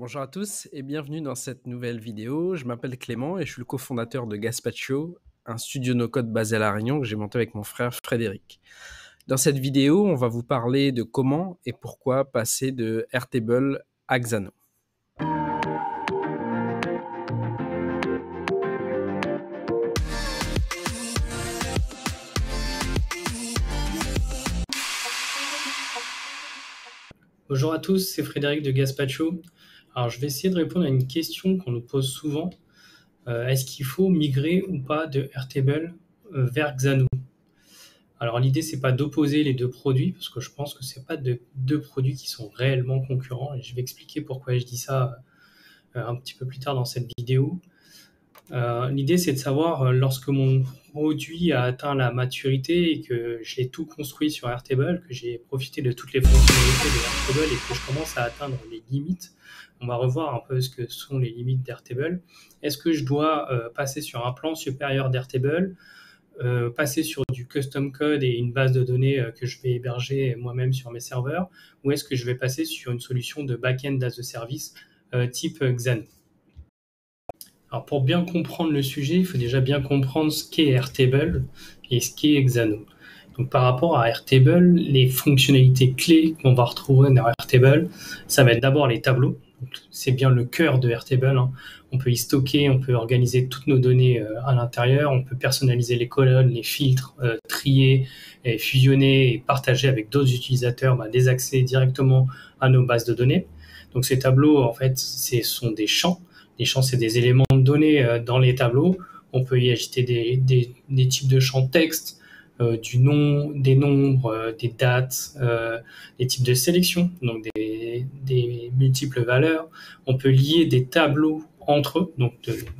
Bonjour à tous et bienvenue dans cette nouvelle vidéo. Je m'appelle Clément et je suis le cofondateur de Gaspacho, un studio no-code basé à La Réunion que j'ai monté avec mon frère Frédéric. Dans cette vidéo, on va vous parler de comment et pourquoi passer de Airtable à Xano. Bonjour à tous, c'est Frédéric de Gaspacho. Alors, je vais essayer de répondre à une question qu'on nous pose souvent. Euh, est-ce qu'il faut migrer ou pas de Airtable euh, vers Xano? Alors, l'idée, c'est pas d'opposer les deux produits, parce que je pense que c'est pas de, deux produits qui sont réellement concurrents. Et je vais expliquer pourquoi je dis ça euh, un petit peu plus tard dans cette vidéo. L'idée, c'est de savoir lorsque mon produit a atteint la maturité et que j'ai tout construit sur Airtable, que j'ai profité de toutes les fonctionnalités de Airtable et que je commence à atteindre les limites, on va revoir un peu ce que sont les limites d'Airtable. Est-ce que je dois euh, passer sur un plan supérieur d'Airtable, euh, passer sur du custom code et une base de données euh, que je vais héberger moi-même sur mes serveurs, ou est-ce que je vais passer sur une solution de back-end as a service type Xan alors pour bien comprendre le sujet, il faut déjà bien comprendre ce qu'est Airtable et ce qu'est Xano. Donc par rapport à Airtable, les fonctionnalités clés qu'on va retrouver dans Airtable, ça va être d'abord les tableaux. C'est bien le cœur de Airtable. Hein. On peut y stocker, on peut organiser toutes nos données euh, à l'intérieur, on peut personnaliser les colonnes, les filtres, euh, trier, fusionner et partager avec d'autres utilisateurs bah, des accès directement à nos bases de données. Donc ces tableaux, en fait, ce sont des champs les champs, c'est des éléments de données euh, dans les tableaux. On peut y agiter des, types de champs texte, euh, du nom, des nombres, euh, des dates, des types de sélection, donc des, multiples valeurs. On peut lier des tableaux entre eux, donc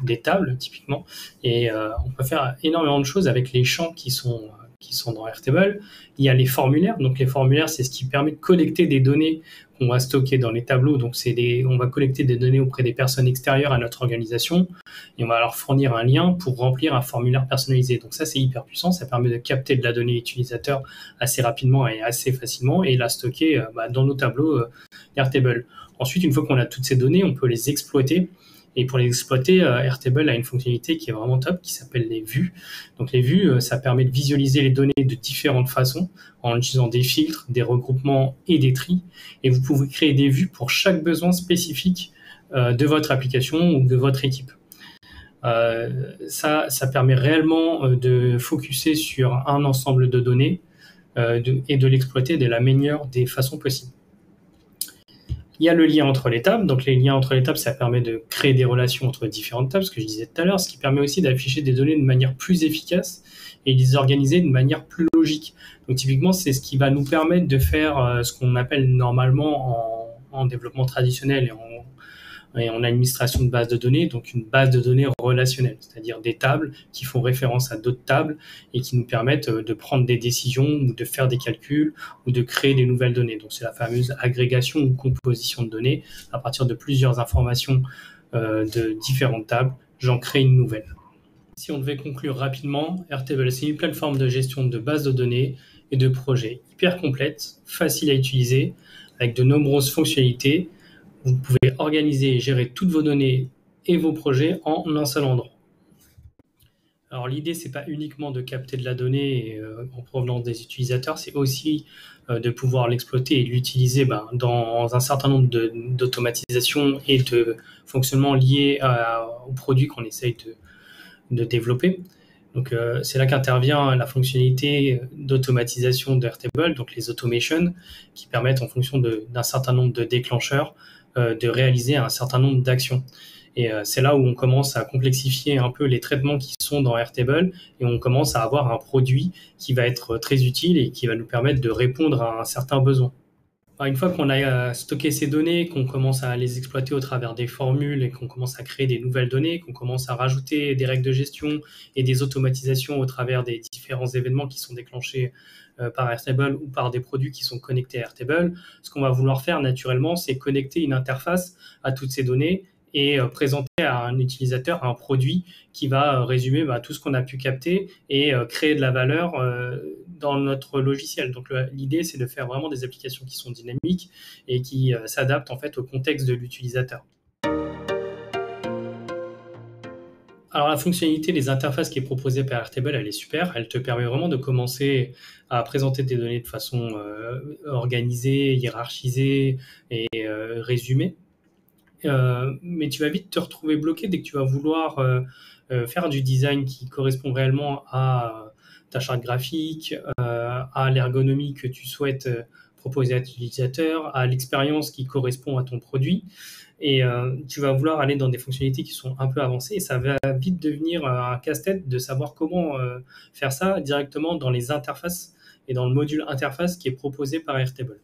des tables typiquement, et on peut faire énormément de choses avec les champs qui sont qui sont dans Airtable. Il y a les formulaires. Donc les formulaires, c'est ce qui permet de collecter des données qu'on va stocker dans les tableaux. Donc c'est des, on va collecter des données auprès des personnes extérieures à notre organisation et on va leur fournir un lien pour remplir un formulaire personnalisé. Donc ça, c'est hyper puissant. Ça permet de capter de la donnée utilisateur assez rapidement et assez facilement et la stocker euh, bah, dans nos tableaux euh, Airtable. Ensuite, une fois qu'on a toutes ces données, on peut les exploiter et pour les exploiter, euh, Airtable a une fonctionnalité qui est vraiment top, qui s'appelle les vues. Donc les vues, euh, ça permet de visualiser les données de différentes façons, en utilisant des filtres, des regroupements et des tris. Et vous pouvez créer des vues pour chaque besoin spécifique euh, de votre application ou de votre équipe. ça, ça permet réellement de focuser sur un ensemble de données et de l'exploiter de la meilleure des façons possibles. Il y a le lien entre les tables. Donc, les liens entre les tables, ça permet de créer des relations entre différentes tables, ce que je disais tout à l'heure, ce qui permet aussi d'afficher des données de manière plus efficace et de les organiser de manière plus logique. Donc, typiquement, c'est ce qui va nous permettre de faire euh, ce qu'on appelle normalement en, en développement traditionnel et en et en administration de base de données, donc une base de données relationnelle, c'est-à-dire des tables qui font référence à d'autres tables et qui nous permettent euh, de prendre des décisions ou de faire des calculs ou de créer des nouvelles données. Donc c'est la fameuse agrégation ou composition de données à partir de plusieurs informations euh, de différentes tables. J'en crée une nouvelle. Si on devait conclure rapidement, Airtable, c'est une plateforme de gestion de bases de données et de projets hyper complète, facile à utiliser, avec de nombreuses fonctionnalités vous pouvez organiser et gérer toutes vos données et vos projets en un seul endroit. Alors l'idée, c'est pas uniquement de capter de la donnée euh, en provenance des utilisateurs, c'est aussi euh, de pouvoir l'exploiter et l'utiliser ben, dans un certain nombre d'automatisations et de fonctionnements liés aux produits qu'on essaye de, développer. Donc euh, c'est là qu'intervient la fonctionnalité d'automatisation d'Airtable, donc les automations, qui permettent en fonction d'un certain nombre de déclencheurs de réaliser un certain nombre d'actions. Et euh, c'est là où on commence à complexifier un peu les traitements qui sont dans Airtable et on commence à avoir un produit qui va être très utile et qui va nous permettre de répondre à un certain besoin. Une fois qu'on a euh, stocké ces données, qu'on commence à les exploiter au travers des formules et qu'on commence à créer des nouvelles données, qu'on commence à rajouter des règles de gestion et des automatisations au travers des différents événements qui sont déclenchés euh, par Airtable ou par des produits qui sont connectés à Airtable, ce qu'on va vouloir faire naturellement, c'est connecter une interface à toutes ces données et présenter à un utilisateur un produit qui va résumer bah, tout ce qu'on a pu capter et créer de la valeur dans notre logiciel. Donc l'idée, c'est de faire vraiment des applications qui sont dynamiques et qui s'adaptent en fait au contexte de l'utilisateur. Alors la fonctionnalité des interfaces qui est proposée par Airtable, elle est super. Elle te permet vraiment de commencer à présenter tes données de façon euh, organisée, hiérarchisée et euh, résumée. Euh, mais tu vas vite te retrouver bloqué dès que tu vas vouloir faire du design qui correspond réellement à ta charte graphique, à l'ergonomie que tu souhaites proposer à l'utilisateur, à l'expérience qui correspond à ton produit. Et euh, tu vas vouloir aller dans des fonctionnalités qui sont un peu avancées et ça va vite devenir un casse-tête de savoir comment euh, faire ça directement dans les interfaces et dans le module interface qui est proposé par Airtable.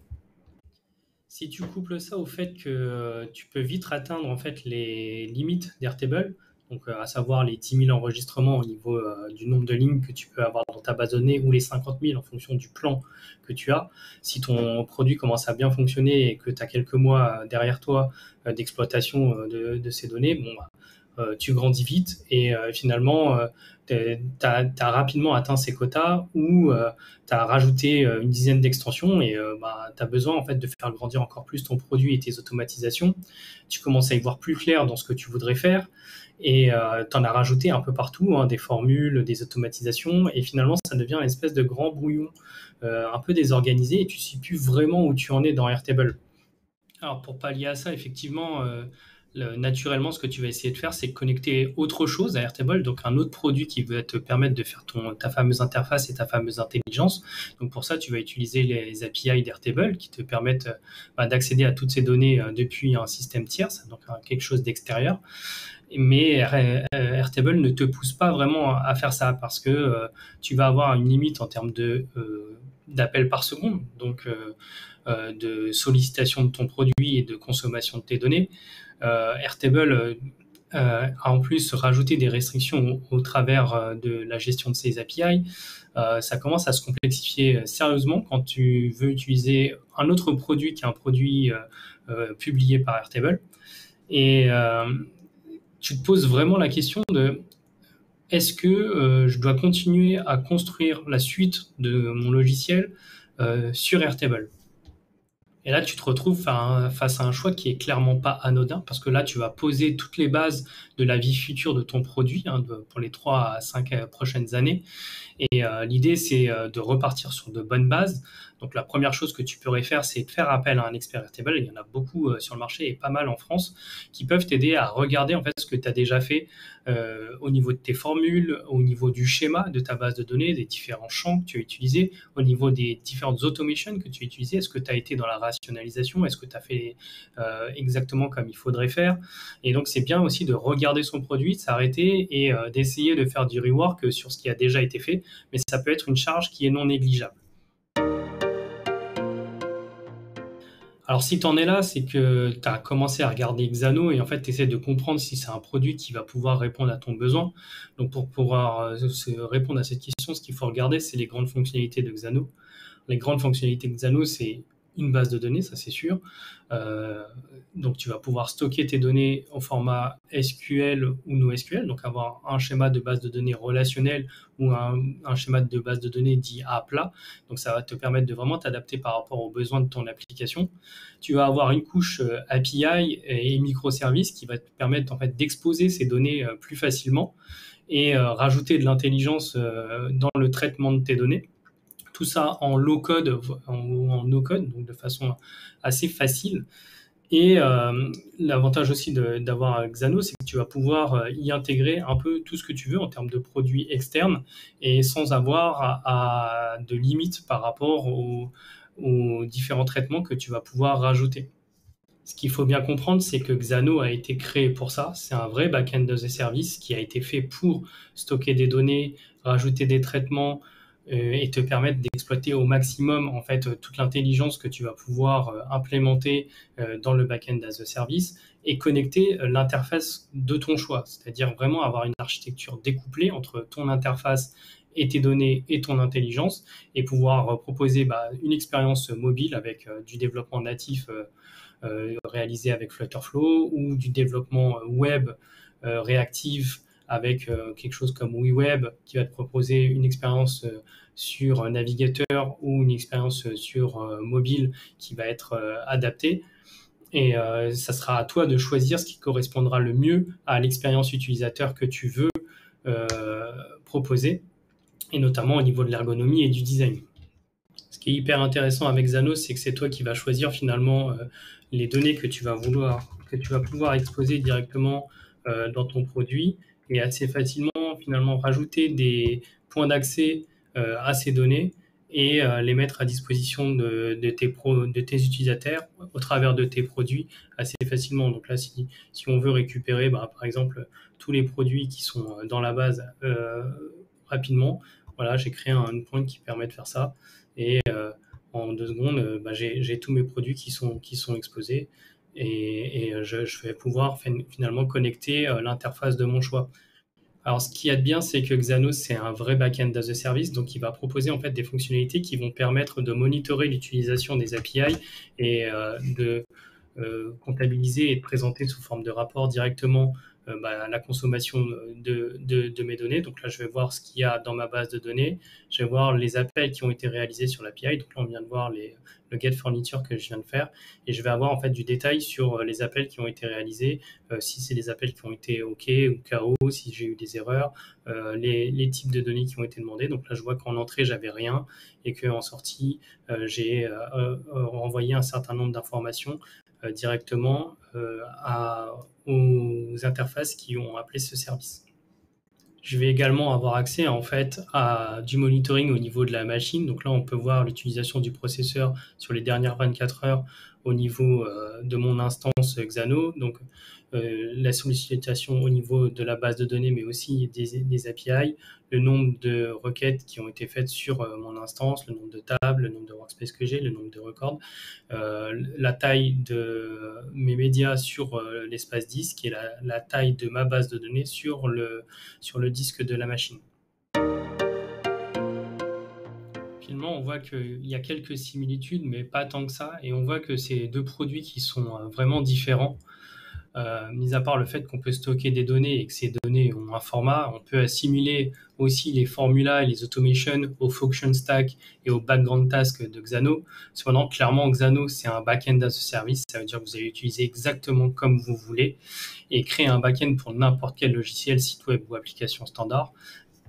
Si tu couples ça au fait que euh, tu peux vite atteindre en fait les limites d'Airtable, donc à savoir les 10 000 enregistrements au niveau du nombre de lignes que tu peux avoir dans ta base de données ou les 50 000 en fonction du plan que tu as. Si ton produit commence à bien fonctionner et que tu as quelques mois derrière toi euh, d'exploitation euh, de, ces données, bon, bah, euh, tu grandis vite et finalement, tu as, rapidement atteint ces quotas ou tu as rajouté une dizaine d'extensions et bah, tu as besoin en fait de faire grandir encore plus ton produit et tes automatisations. Tu commences à y voir plus clair dans ce que tu voudrais faire et tu en as rajouté un peu partout, hein, des formules, des automatisations et finalement, ça devient une espèce de grand brouillon un peu désorganisé et tu ne sais plus vraiment où tu en es dans Airtable. Alors pour pallier à ça, effectivement, euh, naturellement, ce que tu vas essayer de faire, c'est connecter autre chose à Airtable, donc un autre produit qui va te permettre de faire ta fameuse interface et ta fameuse intelligence. Donc pour ça, tu vas utiliser les API d'Airtable qui te permettent bah, d'accéder à toutes ces données euh, depuis un système tierce, donc quelque chose d'extérieur. Mais Airtable ne te pousse pas vraiment à faire ça parce que euh, tu vas avoir une limite en termes de d'appels par seconde. Donc euh, de sollicitation de ton produit et de consommation de tes données. Euh, Airtable euh, a en plus rajouté des restrictions au, travers de la gestion de ces API. ça commence à se complexifier sérieusement quand tu veux utiliser un autre produit qui est un produit publié par Airtable. Et tu te poses vraiment la question de est-ce que je dois continuer à construire la suite de mon logiciel sur Airtable? Et là, tu te retrouves face à un choix qui est clairement pas anodin, parce que là, tu vas poser toutes les bases de la vie future de ton produit hein, pour les 3 à 5 prochaines années. Et euh, l'idée, c'est euh, de repartir sur de bonnes bases. Donc la première chose que tu pourrais faire, c'est de faire appel à un expert Airtable. Il y en a beaucoup euh, sur le marché et pas mal en France qui peuvent t'aider à regarder en fait ce que tu as déjà fait au niveau de tes formules, au niveau du schéma de ta base de données, des différents champs que tu as utilisés, au niveau des différentes automations que tu as utilisées. Est-ce que tu as été dans la rationalisation? Est-ce que tu as fait exactement comme il faudrait faire? Et donc c'est bien aussi de regarder son produit, de s'arrêter et d'essayer de faire du rework sur ce qui a déjà été fait. Mais ça peut être une charge qui est non négligeable. Alors, si tu en es là, c'est que tu as commencé à regarder Xano et en fait, tu essaies de comprendre si c'est un produit qui va pouvoir répondre à ton besoin. Donc, pour pouvoir euh, répondre à cette question, ce qu'il faut regarder, c'est les grandes fonctionnalités de Xano. Les grandes fonctionnalités de Xano, c'est une base de données, ça c'est sûr. Euh, donc tu vas pouvoir stocker tes données en format SQL ou NoSQL, donc avoir un schéma de base de données relationnel ou un, schéma de base de données dit à plat. Donc ça va te permettre de vraiment t'adapter par rapport aux besoins de ton application. Tu vas avoir une couche euh, API et microservices qui va te permettre en fait d'exposer ces données euh, plus facilement et rajouter de l'intelligence dans le traitement de tes données tout ça en low code ou en, no code, donc de façon assez facile. Et euh, l'avantage aussi d'avoir Xano, c'est que tu vas pouvoir euh, y intégrer un peu tout ce que tu veux en termes de produits externes et sans avoir à, de limites par rapport aux, différents traitements que tu vas pouvoir rajouter. Ce qu'il faut bien comprendre, c'est que Xano a été créé pour ça. C'est un vrai back-end de service qui a été fait pour stocker des données, rajouter des traitements, et te permettre d'exploiter au maximum en fait toute l'intelligence que tu vas pouvoir euh, implémenter euh, dans le backend as a service et connecter l'interface de ton choix, c'est-à-dire vraiment avoir une architecture découplée entre ton interface et tes données et ton intelligence et pouvoir proposer bah, une expérience mobile avec du développement natif réalisé avec Flutterflow ou du développement web réactif avec quelque chose comme WeWeb qui va te proposer une expérience sur un navigateur ou une expérience sur mobile qui va être adaptée. Et ça sera à toi de choisir ce qui correspondra le mieux à l'expérience utilisateur que tu veux proposer, et notamment au niveau de l'ergonomie et du design. Ce qui est hyper intéressant avec Zanos, c'est que c'est toi qui vas choisir finalement les données que tu vas vouloir, que tu vas pouvoir exposer directement dans ton produit et assez facilement finalement rajouter des points d'accès euh, à ces données et euh, les mettre à disposition de, tes de tes utilisateurs au travers de tes produits assez facilement. Donc là, si, si on veut récupérer, bah, par exemple, tous les produits qui sont dans la base euh, rapidement, voilà, j'ai créé un point qui permet de faire ça. Et en deux secondes, bah, j'ai tous mes produits qui sont, qui sont exposés et, je, vais pouvoir finalement connecter l'interface de mon choix. Alors, ce qui est bien, c'est que Xanos, c'est un vrai back-end as a service, donc il va proposer en fait des fonctionnalités qui vont permettre de monitorer l'utilisation des API et euh, de euh, comptabiliser et de présenter sous forme de rapport directement euh, bah, la consommation de, mes données. Donc là, je vais voir ce qu'il y a dans ma base de données. Je vais voir les appels qui ont été réalisés sur l'API. Donc là, on vient de voir les, le get fourniture que je viens de faire. Et je vais avoir en fait du détail sur euh, les appels qui ont été réalisés, euh, si c'est des appels qui ont été OK ou KO, si j'ai eu des erreurs, les, types de données qui ont été demandés. Donc là, je vois qu'en entrée, j'avais rien et qu'en sortie, j'ai renvoyé un certain nombre d'informations directement à, aux interfaces qui ont appelé ce service. Je vais également avoir accès en fait à du monitoring au niveau de la machine. Donc là, on peut voir l'utilisation du processeur sur les dernières 24 heures au niveau euh, de mon instance Xano. Donc euh, la sollicitation au niveau de la base de données, mais aussi des, API, le nombre de requêtes qui ont été faites sur euh, mon instance, le nombre de tables, le nombre de workspace que j'ai, le nombre de records, euh, la taille de mes médias sur l'espace disque et la, taille de ma base de données sur le, sur le disque de la machine. Finalement, on voit qu'il y a quelques similitudes, mais pas tant que ça, et on voit que c'est deux produits qui sont vraiment différents. Euh, mis à part le fait qu'on peut stocker des données et que ces données ont un format, on peut assimiler aussi les formulas et les automations au function stack et au background task de Xano. Cependant, clairement, Xano, c'est un backend as a service. Ça veut dire que vous allez l'utiliser exactement comme vous voulez et créer un backend pour n'importe quel logiciel, site web ou application standard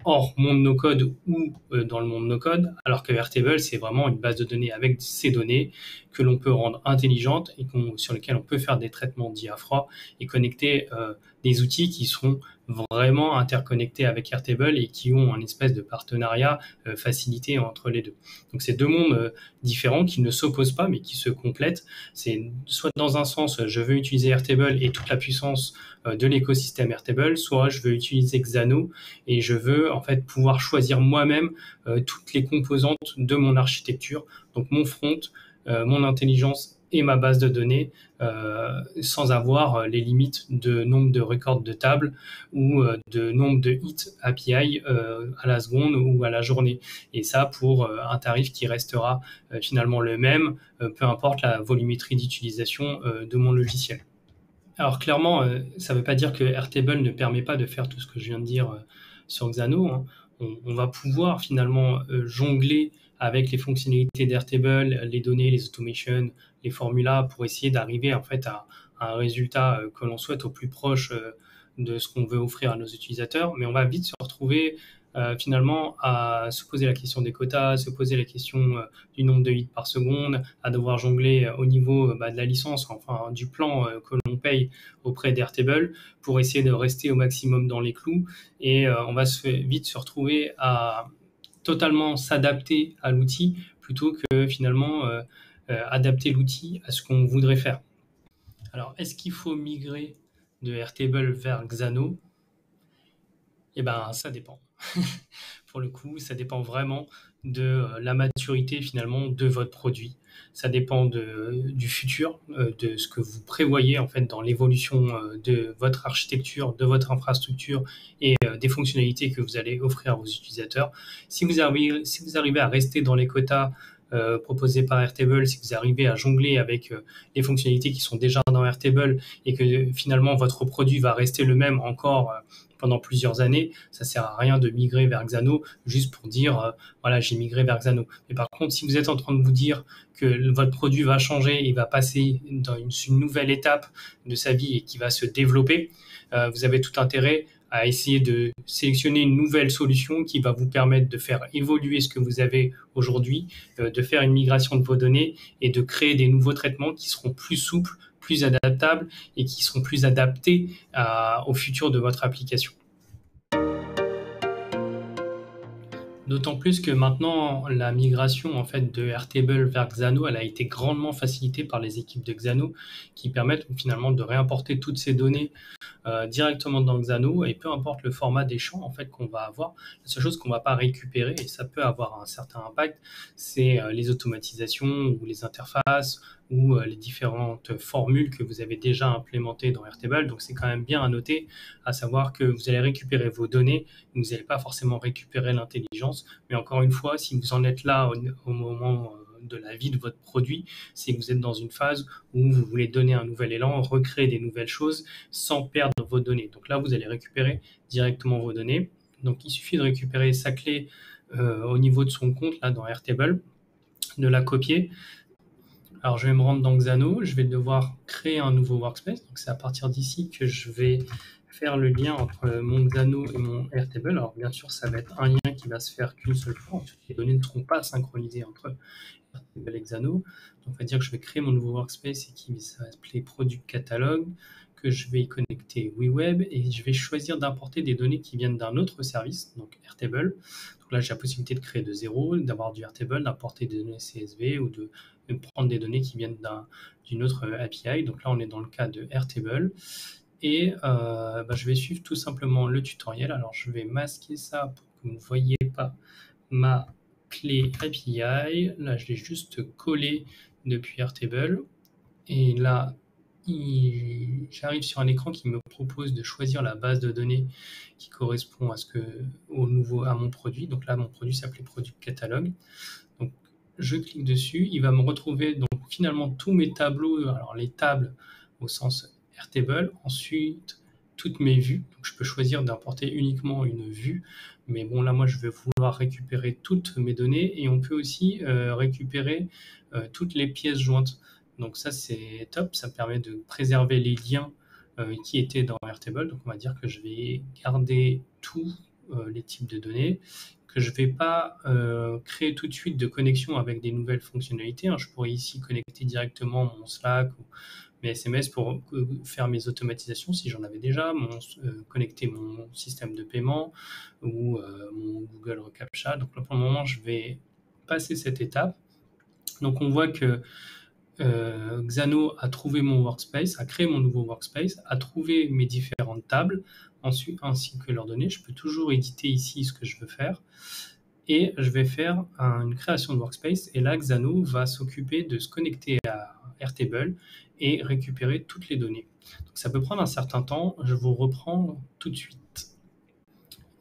hors monde no-code ou euh, dans le monde no-code, alors que Airtable, c'est vraiment une base de données avec ces données que l'on peut rendre intelligentes et sur lesquelles on peut faire des traitements à froid et connecter euh, outils qui seront vraiment interconnectés avec Airtable et qui ont un espèce de partenariat euh, facilité entre les deux. Donc c'est deux mondes euh, différents qui ne s'opposent pas mais qui se complètent. C'est soit dans un sens je veux utiliser Airtable et toute la puissance euh, de l'écosystème Airtable, soit je veux utiliser Xano et je veux en fait pouvoir choisir moi-même toutes les composantes de mon architecture, donc mon front, mon intelligence et ma base de données euh, sans avoir euh, les limites de nombre de records de table ou euh, de nombre de hits API à la seconde ou à la journée. Et ça pour un tarif qui restera finalement le même, peu importe la volumétrie d'utilisation de mon logiciel. Alors clairement, ça ne veut pas dire que Airtable ne permet pas de faire tout ce que je viens de dire sur Xano. Hein. On, va pouvoir finalement jongler avec les fonctionnalités d'Airtable, les données, les automations, les formulas pour essayer d'arriver en fait à, un résultat euh, que l'on souhaite au plus proche euh, de ce qu'on veut offrir à nos utilisateurs. Mais on va vite se retrouver euh, finalement à se poser la question des quotas, se poser la question du nombre de hits par seconde, à devoir jongler au niveau bah, de la licence, enfin du plan que l'on paye auprès d'Airtable pour essayer de rester au maximum dans les clous. Et on va se, vite se retrouver à totalement s'adapter à l'outil plutôt que finalement adapter l'outil à ce qu'on voudrait faire. Alors, est-ce qu'il faut migrer de Airtable vers Xano? Eh bien, ça dépend. Pour le coup, ça dépend vraiment de euh, la maturité finalement de votre produit. Ça dépend de, du futur, euh, de ce que vous prévoyez en fait dans l'évolution euh, de votre architecture, de votre infrastructure et des fonctionnalités que vous allez offrir à vos utilisateurs. Si vous arrivez à rester dans les quotas euh, proposé par Airtable, si vous arrivez à jongler avec euh, les fonctionnalités qui sont déjà dans Airtable et que finalement votre produit va rester le même encore pendant plusieurs années, ça sert à rien de migrer vers Xano juste pour dire voilà j'ai migré vers Xano. Mais par contre, si vous êtes en train de vous dire que votre produit va changer, il va passer dans une, une nouvelle étape de sa vie et qui va se développer, vous avez tout intérêt à essayer de sélectionner une nouvelle solution qui va vous permettre de faire évoluer ce que vous avez aujourd'hui, euh, de faire une migration de vos données et de créer des nouveaux traitements qui seront plus souples, plus adaptables et qui seront plus adaptés au futur de votre application. D'autant plus que maintenant, la migration en fait de Airtable vers Xano, elle a été grandement facilitée par les équipes de Xano qui permettent finalement de réimporter toutes ces données euh, directement dans Xano et peu importe le format des champs en fait qu'on va avoir, la seule chose qu'on va pas récupérer et ça peut avoir un certain impact, c'est euh, les automatisations ou les interfaces ou euh, les différentes formules que vous avez déjà implémentées dans Airtable. Donc c'est quand même bien à noter, à savoir que vous allez récupérer vos données, vous n'allez pas forcément récupérer l'intelligence, mais encore une fois, si vous en êtes là au, moment de la vie de votre produit, c'est que vous êtes dans une phase où vous voulez donner un nouvel élan, recréer des nouvelles choses sans perdre vos données. Donc là, vous allez récupérer directement vos données. Donc il suffit de récupérer sa clé euh, au niveau de son compte là dans Airtable, de la copier, alors, je vais me rendre dans Xano, je vais devoir créer un nouveau workspace. Donc, c'est à partir d'ici que je vais faire le lien entre mon Xano et mon Airtable. Alors, bien sûr, ça va être un lien qui va se faire qu'une seule fois. les données ne seront pas synchronisées entre Xano. Donc, on va dire que je vais créer mon nouveau workspace et qui va s'appeler Product Catalog, que je vais y connecter WeWeb et je vais choisir d'importer des données qui viennent d'un autre service, donc Airtable. Donc là, j'ai la possibilité de créer de zéro, d'avoir du Airtable, d'importer des données CSV ou de prendre des données qui viennent d'une autre API. Donc là, on est dans le cas de Airtable. Et euh, bah, je vais suivre tout simplement le tutoriel. Alors, je vais masquer ça pour que vous ne voyez pas ma clé API. Là, je l'ai juste collé depuis Airtable. Et là, j'arrive sur un écran qui me propose de choisir la base de données qui correspond à ce que au nouveau à mon produit. Donc là, mon produit s'appelait Product Catalog je clique dessus, il va me retrouver donc finalement tous mes tableaux, alors les tables au sens Airtable, ensuite toutes mes vues. Je peux choisir d'importer uniquement une vue, mais bon là moi je vais vouloir récupérer toutes mes données et on peut aussi euh, récupérer euh, toutes les pièces jointes. Donc ça c'est top, ça me permet de préserver les liens euh, qui étaient dans Airtable. Donc on va dire que je vais garder tous les types de données je ne vais pas créer tout de suite de connexion avec des nouvelles fonctionnalités. Hein. Je pourrais ici connecter directement mon Slack mes SMS pour euh, faire mes automatisations si j'en avais déjà, mon, euh, connecter mon système de paiement ou mon Google Recaptcha. Donc là, pour le moment, je vais passer cette étape. Donc on voit que Xano a trouvé mon workspace, a créé mon nouveau workspace, a trouvé mes différentes tables, ainsi que leurs données. Je peux toujours éditer ici ce que je veux faire. Et je vais faire une création de workspace. Et là, Xano va s'occuper de se connecter à Airtable et récupérer toutes les données. Donc, ça peut prendre un certain temps. Je vous reprends tout de suite.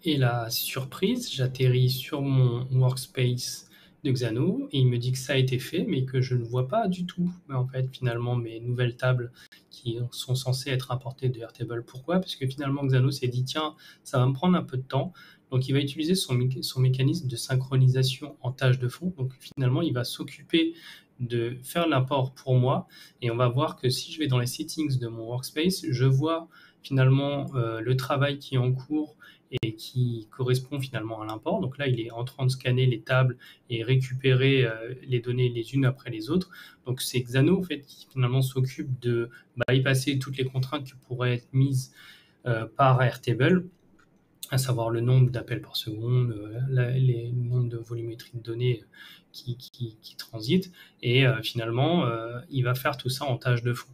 Et la surprise, j'atterris sur mon workspace de Xano et il me dit que ça a été fait mais que je ne vois pas du tout en fait finalement mes nouvelles tables qui sont censées être importées de Airtable. Pourquoi? Parce que finalement Xano s'est dit tiens ça va me prendre un peu de temps donc il va utiliser son, son mécanisme de synchronisation en tâche de fond donc finalement il va s'occuper de faire l'import pour moi et on va voir que si je vais dans les settings de mon workspace je vois finalement euh, le travail qui est en cours et qui correspond finalement à l'import. Donc là, il est en train de scanner les tables et récupérer euh, les données les unes après les autres. Donc c'est Xano qui finalement s'occupe de bypasser toutes les contraintes qui pourraient être mises euh, par Airtable, à savoir le nombre d'appels par seconde, euh, les nombres de volumétrie de données qui, qui, transitent. Et finalement, il va faire tout ça en tâche de fond.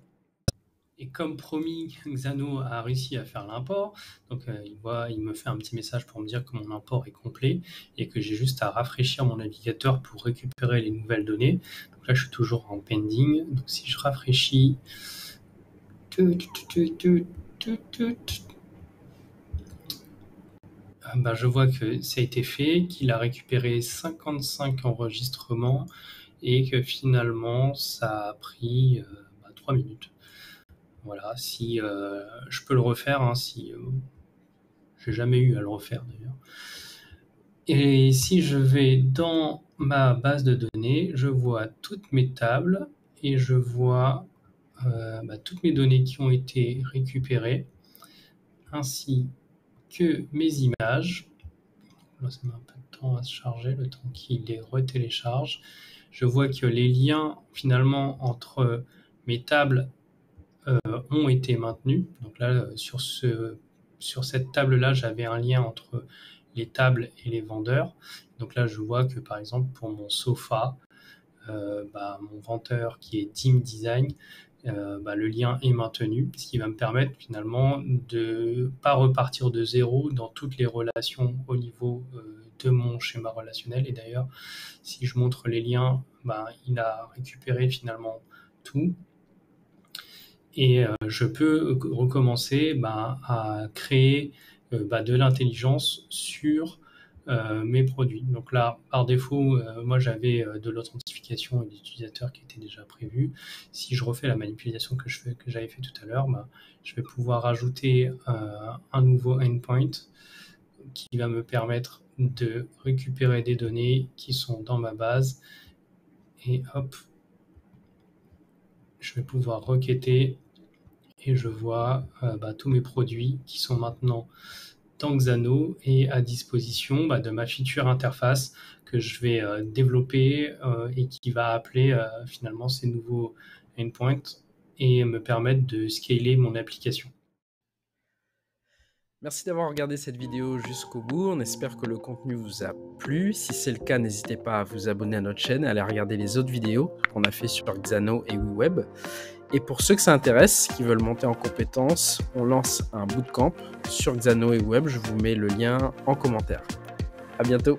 Et comme promis, Xano a réussi à faire l'import. Donc euh, il, voit, il me fait un petit message pour me dire que mon import est complet et que j'ai juste à rafraîchir mon navigateur pour récupérer les nouvelles données. Donc là, je suis toujours en pending. Donc si je rafraîchis, bah, je vois que ça a été fait, qu'il a récupéré 55 enregistrements et que finalement ça a pris 3 bah, minutes. Voilà, si je peux le refaire, hein, si j'ai jamais eu à le refaire d'ailleurs. Et si je vais dans ma base de données, je vois toutes mes tables et je vois euh, bah, toutes mes données qui ont été récupérées, ainsi que mes images. Là, ça met un peu de temps à se charger, le temps qu'il les retélécharge. Je vois que les liens finalement entre mes tables euh, ont été maintenus. Donc là, sur, ce, sur cette table-là, j'avais un lien entre les tables et les vendeurs. Donc là, je vois que par exemple, pour mon sofa, euh, bah, mon vendeur qui est Team Design, euh, bah, le lien est maintenu, ce qui va me permettre finalement de pas repartir de zéro dans toutes les relations au niveau euh, de mon schéma relationnel. Et d'ailleurs, si je montre les liens, bah, il a récupéré finalement tout. Et je peux recommencer à créer de l'intelligence sur euh, mes produits. Donc là, par défaut, euh, moi j'avais euh, de l'authentification d'utilisateurs qui était déjà prévu. Si je refais la manipulation que j'avais fait tout à l'heure, bah, je vais pouvoir ajouter un nouveau endpoint qui va me permettre de récupérer des données qui sont dans ma base et hop, je vais pouvoir requêter et je vois bah, tous mes produits qui sont maintenant Xano est à disposition bah, de ma feature interface que je vais euh, développer euh, et qui va appeler euh, finalement ces nouveaux endpoints et me permettre de scaler mon application. Merci d'avoir regardé cette vidéo jusqu'au bout. On espère que le contenu vous a plu. Si c'est le cas, n'hésitez pas à vous abonner à notre chaîne et à aller regarder les autres vidéos qu'on a fait sur Xano et WeWeb. Et pour ceux que ça intéresse, qui veulent monter en compétences, on lance un bootcamp sur Xano et Web. Je vous mets le lien en commentaire. À bientôt.